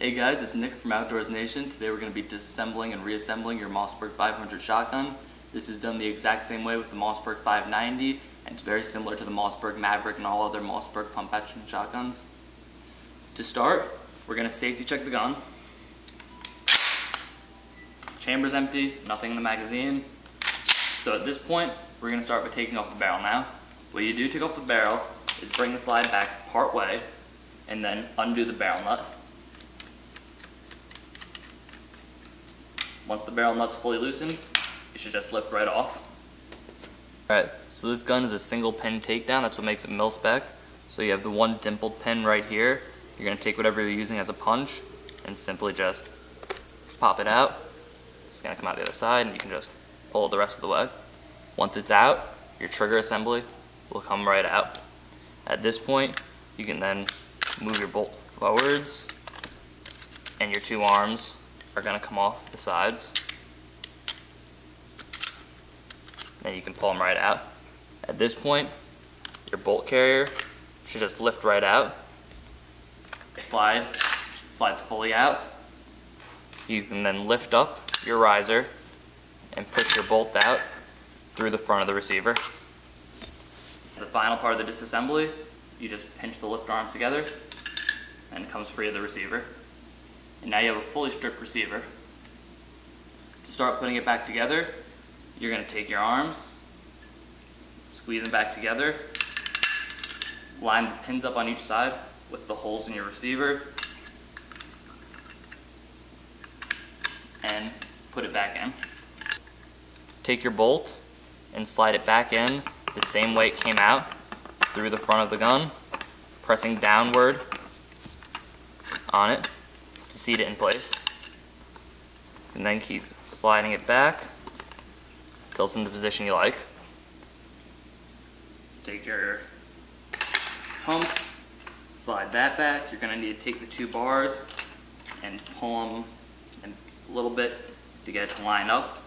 Hey guys, it's Nick from Outdoors Nation. Today we're going to be disassembling and reassembling your Mossberg 500 shotgun. This is done the exact same way with the Mossberg 590 and it's very similar to the Mossberg Maverick and all other Mossberg pump action shotguns. To start, we're going to safety check the gun. Chamber's empty, nothing in the magazine. So at this point, we're going to start by taking off the barrel now. What you do take off the barrel is bring the slide back part way and then undo the barrel nut. Once the barrel nut's fully loosened, it should just lift right off. Alright, so this gun is a single pin takedown, that's what makes it mil spec. So you have the one dimpled pin right here. You're going to take whatever you're using as a punch and simply just pop it out. It's going to come out the other side and you can just pull it the rest of the way. Once it's out, your trigger assembly will come right out. At this point, you can then move your bolt forwards and your two arms are going to come off the sides. Then you can pull them right out. At this point, your bolt carrier should just lift right out. Slide, slides fully out. You can then lift up your riser and push your bolt out through the front of the receiver. The final part of the disassembly, you just pinch the lift arms together and it comes free of the receiver. And now you have a fully stripped receiver. To start putting it back together, you're going to take your arms, squeeze them back together, line the pins up on each side with the holes in your receiver, and put it back in. Take your bolt and slide it back in the same way it came out through the front of the gun, pressing downward on it to seat it in place. And then keep sliding it back until it's in the position you like. Take your pump, slide that back. You're going to need to take the two bars and pull them a little bit to get it to line up.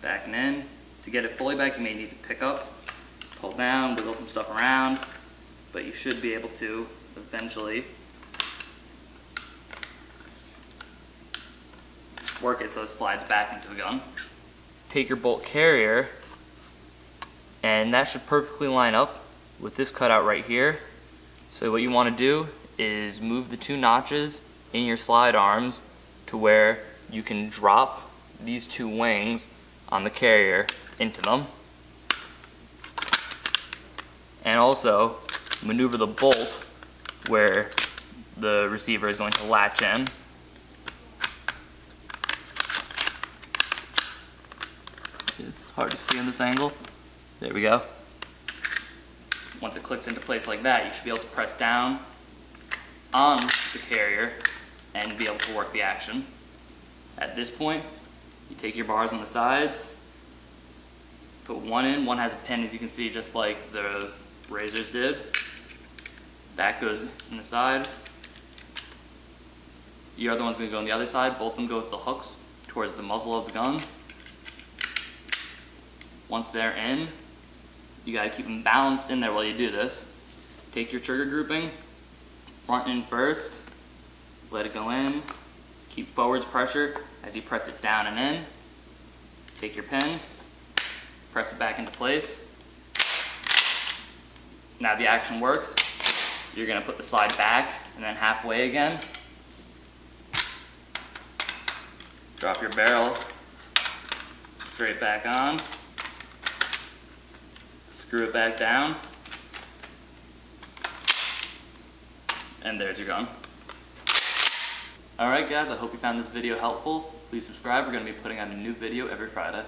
Back and in. To get it fully back, you may need to pick up, pull down, wiggle some stuff around, but you should be able to eventually work it so it slides back into the gun. Take your bolt carrier and that should perfectly line up with this cutout right here. So what you want to do is move the two notches in your slide arms to where you can drop these two wings on the carrier into them. And also maneuver the bolt where the receiver is going to latch in. It's hard to see in this angle. There we go. Once it clicks into place like that, you should be able to press down on the carrier and be able to work the action. At this point, you take your bars on the sides, put one in, one has a pin as you can see just like the razors did. That goes in the side. Your other one's gonna go on the other side. Both of them go with the hooks towards the muzzle of the gun. Once they're in, you gotta keep them balanced in there while you do this. Take your trigger grouping, front in first, let it go in, keep forwards pressure as you press it down and in. Take your pin, press it back into place. Now the action works. You're gonna put the slide back and then halfway again. Drop your barrel straight back on. Screw it back down. And there's your gun. Alright guys, I hope you found this video helpful. Please subscribe, we're going to be putting out a new video every Friday.